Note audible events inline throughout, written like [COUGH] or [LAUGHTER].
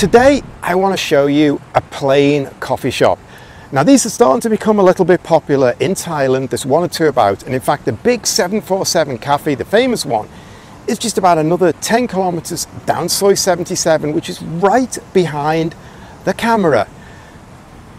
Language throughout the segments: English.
today I want to show you a plane coffee shop. Now these are starting to become a little bit popular in Thailand. There's one or two about, and in fact the big 747 cafe, the famous one, is just about another 10 kilometers down Soi 77, which is right behind the camera.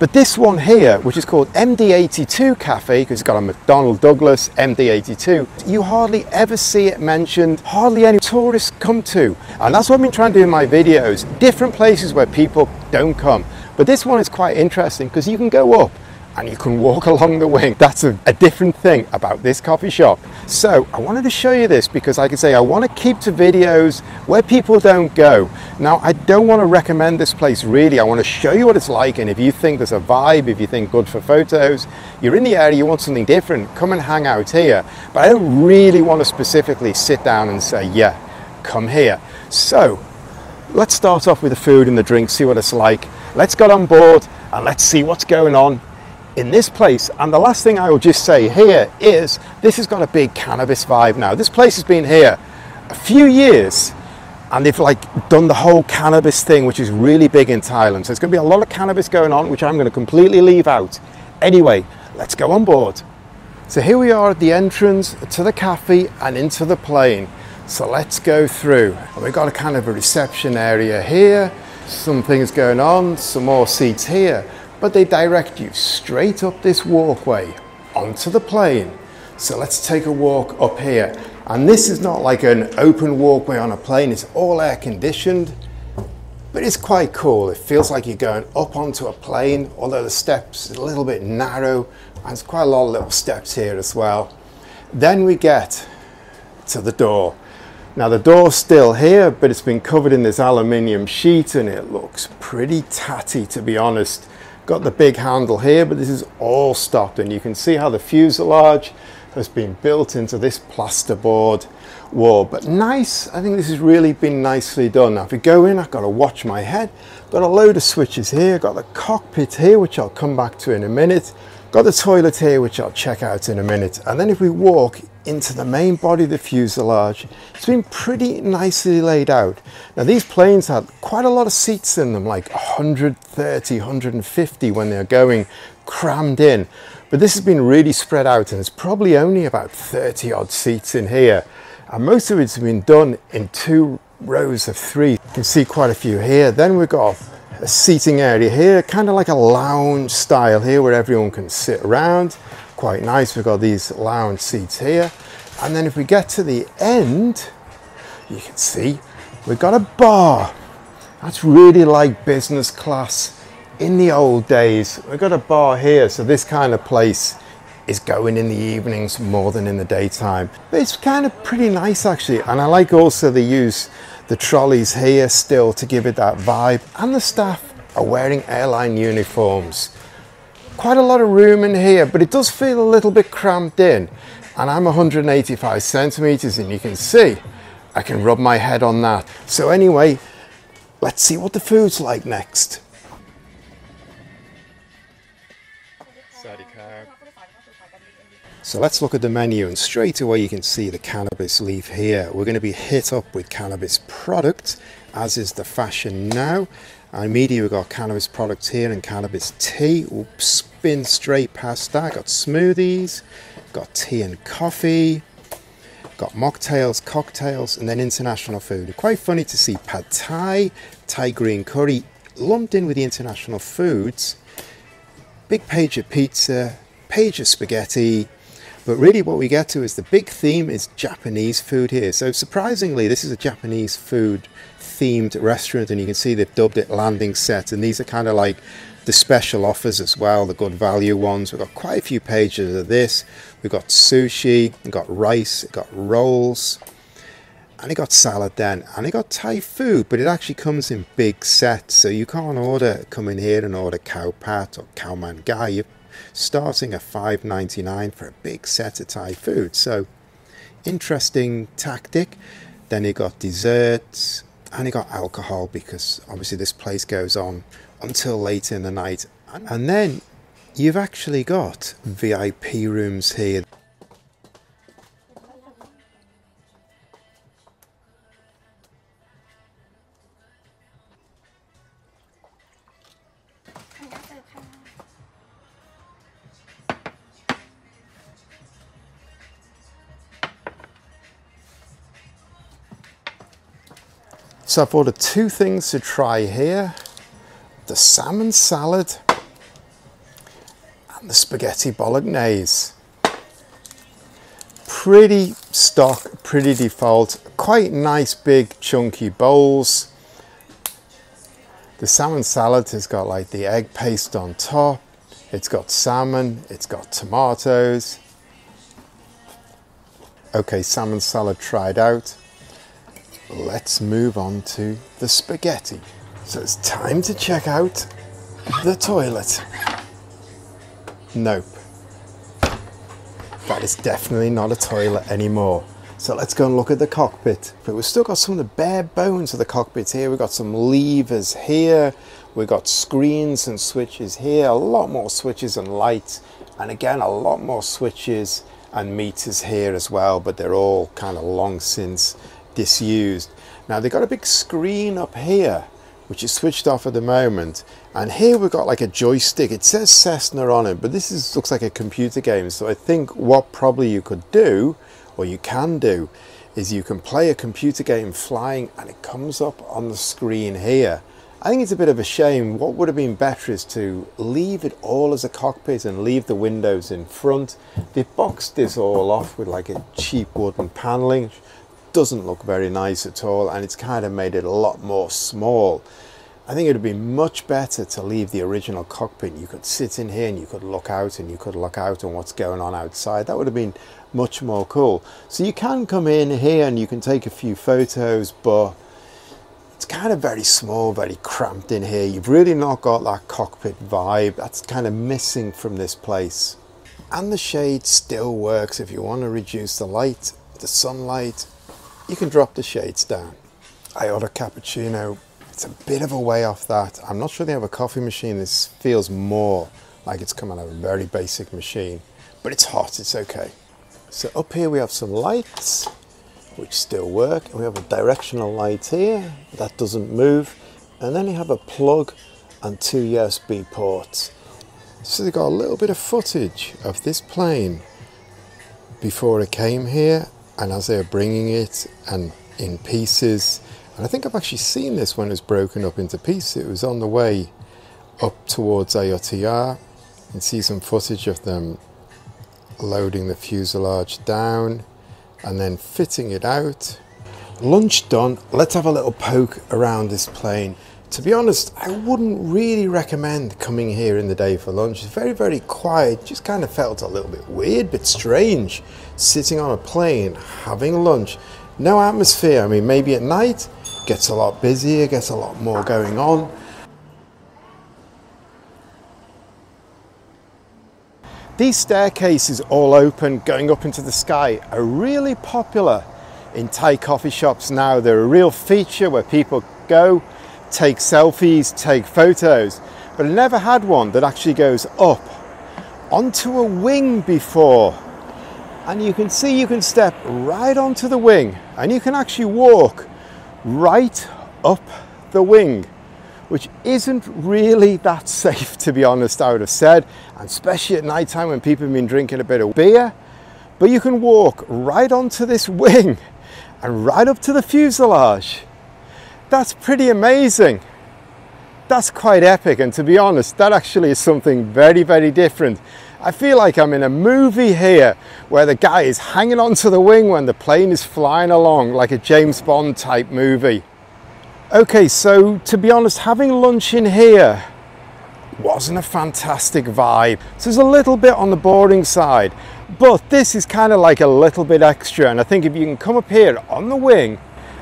But this one here, which is called MD82 Cafe, because it's got a McDonnell Douglas MD82, you hardly ever see it mentioned, hardly any tourists come to. And that's what I've been trying to do in my videos, different places where people don't come. But this one is quite interesting because you can go up and you can walk [LAUGHS] along the wing. That's a, a, different thing about this coffee shop. So I wanted to show you this because I say, I want to keep to videos where people don't go. Now I don't want to recommend this place really. I want to show you what it's like and if you think there's a vibe, if you think good for photos, you're in the area, you want something different, come and hang out here. But I don't really want to specifically sit down and say, yeah, come here. So let's start off with the food and the drink, see what it's like. Let's get on board and let's see what's going on in this place. And the last thing I will just say here is this has got a big cannabis vibe now. This place has been here a few years and they've like done the whole cannabis thing, which is really big in Thailand. So there's going to be a lot of cannabis going on, which I'm going to completely leave out. Anyway, let's go on board. So here we are at the entrance to the cafe and into the plane. So let's go through. we've got a kind of a reception area here, some things going on, some more seats here but they direct you straight up this walkway onto the plane. So let's take a walk up here. And this is not like an open walkway on a plane, it's all air conditioned, but it's quite cool. It feels like you're going up onto a plane, although the steps are a little bit narrow, and there's quite a lot of little steps here as well. Then we get to the door. Now the door's still here, but it's been covered in this aluminium sheet and it looks pretty tatty to be honest. Got the big handle here, but this is all stopped and you can see how the fuselage has been built into this plasterboard wall. But nice, I think this has really been nicely done. Now if we go in, I've got to watch my head. Got a load of switches here, got the cockpit here, which I'll come back to in a minute. Got the toilet here, which I'll check out in a minute. And then if we walk into the main body of the fuselage, it's been pretty nicely laid out. Now these planes had quite a lot of seats in them, like 130, 150 when they're going crammed in. But this has been really spread out and it's probably only about 30 odd seats in here. And most of it's been done in two rows of three. You can see quite a few here. Then we've got a seating area here, kind of like a lounge style here where everyone can sit around. Quite nice, we've got these lounge seats here. And then if we get to the end, you can see we've got a bar. That's really like business class in the old days. We've got a bar here, so this kind of place is going in the evenings more than in the daytime. But it's kind of pretty nice actually, and I like also the use the trolleys here still to give it that vibe and the staff are wearing airline uniforms. Quite a lot of room in here but it does feel a little bit cramped in and I'm 185 centimeters and you can see I can rub my head on that. So anyway, let's see what the food's like next. So let's look at the menu and straight away you can see the cannabis leaf here. We're going to be hit up with cannabis products as is the fashion now. I immediately we've got cannabis products here and cannabis tea. We'll spin straight past that. Got smoothies, got tea and coffee, got mocktails, cocktails and then international food. Quite funny to see pad thai, Thai green curry lumped in with the international foods. Big page of pizza, page of spaghetti, but really what we get to is the big theme is Japanese food here. So surprisingly, this is a Japanese food themed restaurant and you can see they've dubbed it Landing Set. And these are kind of like the special offers as well, the good value ones. We've got quite a few pages of this. We've got sushi, we've got rice, we've got rolls, and it got salad then, and it got Thai food, but it actually comes in big sets. So you can't order, come in here and order khao pad or khao man gai. You starting at 5.99 for a big set of Thai food. So interesting tactic. Then he got desserts and he got alcohol because obviously this place goes on until late in the night. And then you've actually got VIP rooms here. So I've ordered two things to try here. The salmon salad and the spaghetti bolognese. Pretty stock, pretty default, quite nice big chunky bowls. The salmon salad has got like the egg paste on top. It's got salmon, it's got tomatoes. Okay, salmon salad tried out. Let's move on to the spaghetti. So it's time to check out the toilet. Nope. That is definitely not a toilet anymore. So let's go and look at the cockpit. But we've still got some of the bare bones of the cockpit here. We've got some levers here. We've got screens and switches here. A lot more switches and lights. And again, a lot more switches and meters here as well. But they're all kind of long since disused. Now they've got a big screen up here which is switched off at the moment. And here we've got like a joystick. It says Cessna on it, but this is, looks like a computer game. So I think what probably you could do, or you can do, is you can play a computer game flying and it comes up on the screen here. I think it's a bit of a shame. What would have been better is to leave it all as a cockpit and leave the windows in front. They boxed this all off with like a cheap wooden paneling doesn't look very nice at all and it's kind of made it a lot more small. I think it would be much better to leave the original cockpit. You could sit in here and you could look out and you could look out on what's going on outside. That would have been much more cool. So you can come in here and you can take a few photos, but it's kind of very small, very cramped in here. You've really not got that cockpit vibe. That's kind of missing from this place. And the shade still works if you want to reduce the light, the sunlight, you can drop the shades down. I order cappuccino. It's a bit of a way off that. I'm not sure they have a coffee machine. This feels more like it's come out of a very basic machine, but it's hot, it's okay. So up here we have some lights, which still work. And we have a directional light here, that doesn't move. And then you have a plug and two USB ports. So they got a little bit of footage of this plane before it came here and as they're bringing it and in pieces and I think I've actually seen this when it's broken up into pieces. It was on the way up towards AOTR and see some footage of them loading the fuselage down and then fitting it out. Lunch done. Let's have a little poke around this plane to be honest, I wouldn't really recommend coming here in the day for lunch. It's very, very quiet. Just kind of felt a little bit weird, bit strange, sitting on a plane, having lunch. No atmosphere. I mean, maybe at night, gets a lot busier, gets a lot more going on. These staircases all open going up into the sky are really popular in Thai coffee shops now. They're a real feature where people go take selfies, take photos, but I never had one that actually goes up onto a wing before. And you can see you can step right onto the wing and you can actually walk right up the wing, which isn't really that safe to be honest, I would have said, and especially at night time when people have been drinking a bit of beer. But you can walk right onto this [LAUGHS] wing and right up to the fuselage that's pretty amazing. That's quite epic, and to be honest, that actually is something very, very different. I feel like I'm in a movie here where the guy is hanging onto the wing when the plane is flying along, like a James Bond type movie. Okay, so to be honest, having lunch in here wasn't a fantastic vibe. So there's a little bit on the boring side, but this is kind of like a little bit extra. And I think if you can come up here on the wing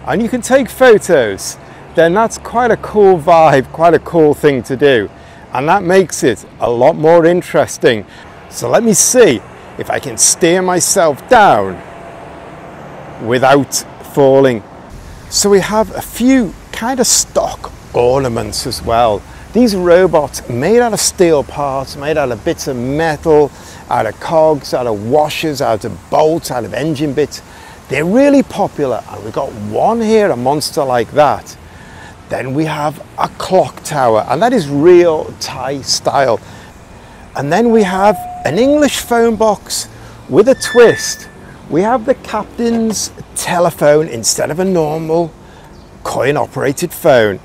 and you can take photos, then that's quite a cool vibe, quite a cool thing to do. And that makes it a lot more interesting. So let me see if I can steer myself down without falling. So we have a few kind of stock ornaments as well. These robots made out of steel parts, made out of bits of metal, out of cogs, out of washers, out of bolts, out of engine bits. They're really popular and we've got one here, a monster like that. Then we have a clock tower and that is real Thai style. And then we have an English phone box with a twist. We have the captain's telephone instead of a normal coin operated phone.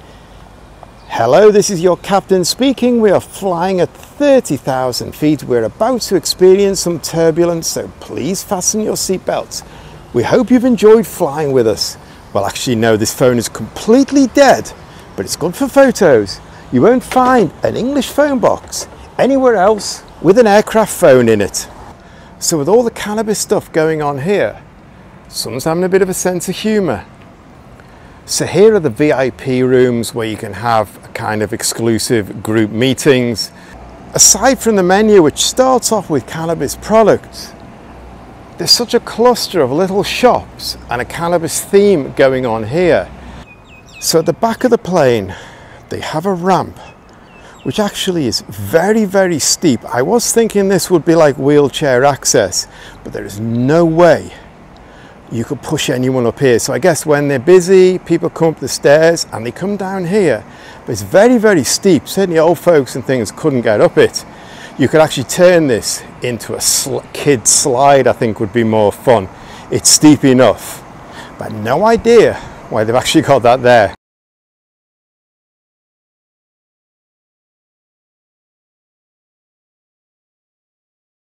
Hello, this is your captain speaking. We are flying at 30,000 feet. We're about to experience some turbulence, so please fasten your seatbelts. We hope you've enjoyed flying with us. Well, actually, no, this phone is completely dead, but it's good for photos. You won't find an English phone box anywhere else with an aircraft phone in it. So, with all the cannabis stuff going on here, someone's having a bit of a sense of humour. So here are the VIP rooms where you can have a kind of exclusive group meetings. Aside from the menu, which starts off with cannabis products, there's such a cluster of little shops and a cannabis theme going on here. So at the back of the plane, they have a ramp, which actually is very, very steep. I was thinking this would be like wheelchair access, but there is no way you could push anyone up here. So I guess when they're busy, people come up the stairs and they come down here. But it's very, very steep. Certainly old folks and things couldn't get up it. You could actually turn this into a sl kid slide, I think would be more fun. It's steep enough, but no idea why they've actually got that there.